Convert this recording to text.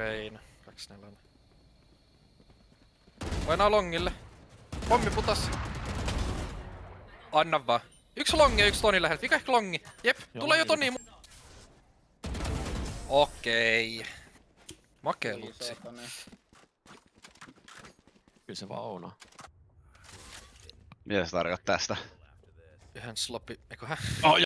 Reina. 24. Painaa longille. Pommi putas. Anna vaan. Yksi longi ja yksi toni läheltä. Mikä ehkä longi. Jep, Joo, tulee jo toni. Okei. Makee lutsi. Niin, tuota, niin. Kyllä se vaan on. Mitä se tästä? Yhden slopi. eiköhän? Oh,